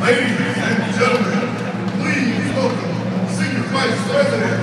Ladies and gentlemen, please welcome Senior Vice President,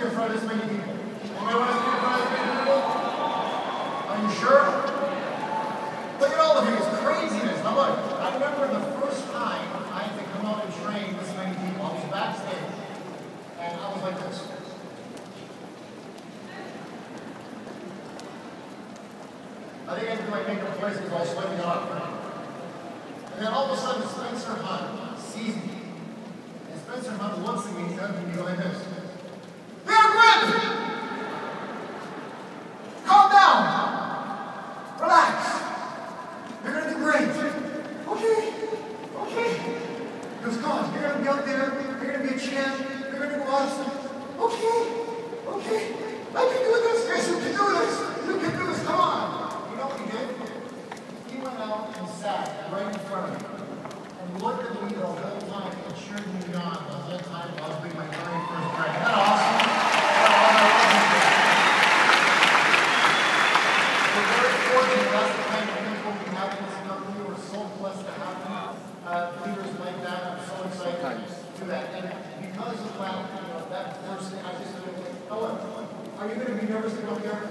speak in front of this many people? Anybody want to speak in front of this many people? Are you sure? Look at all of you, it's craziness. Now look, I remember the first time I had to come out and train this many people. I was backstage, and I was like this. I think I to do my makeup twice because I was sweating off. And then all of a sudden, Spencer Hunt sees me. And Spencer Hunt looks at me and says to me like this. Bear Grylls! Calm down! Relax! You're gonna do great! Okay, okay. He goes, come on, you're gonna be out there, you're gonna be a champ, you're gonna do awesome. Okay, okay. I can do this, guys, you can do this! You can do this, come on! You know what he did? And sat right in front of me and looked at me the whole time and cheered me on the whole time while I was doing my very first. Isn't that awesome? We're very fortunate. That's the kind of people we have in this company. We're so blessed to have uh, leaders like that. I'm so excited to do that. And because of that, you know, that first I just feel like, oh, are you going to be nervous to go there?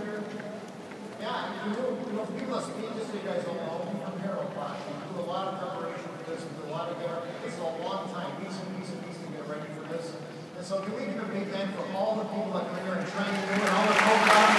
Yeah, you know, people that speak, just so you guys don't know, we come here a lot. We do a lot of preparation for this, we do a lot of get, it's a long time, weeks and weeks and weeks to get ready for this. And so can we give a big hand for all the people that come here and train you and all the programs?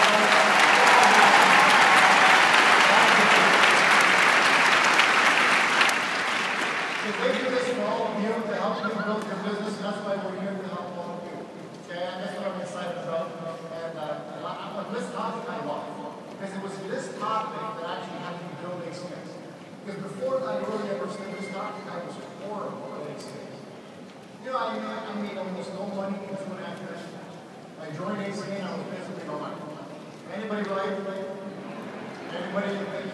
So they do this for all of you to help you build your business, that's why we're here to help all of you. Okay, and that's what I'm excited about. And uh, I- I- this topic I love, because it was this topic that actually had me build ACN. Because before I really ever studied this topic, I was horrible at ACN. You know, I, I no money in two and a half years. I joined ACN, was basically no money. Anybody relate? Anybody,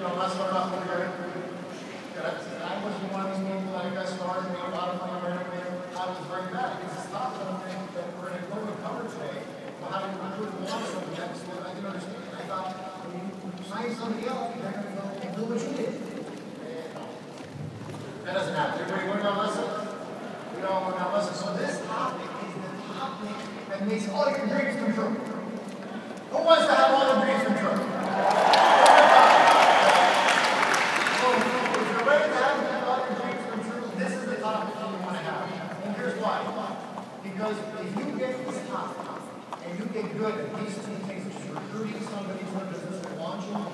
and makes all your dreams come true. Who wants to have all their dreams come true? Because if you get this hot and you get good at these two things, recruiting somebody for a business or launching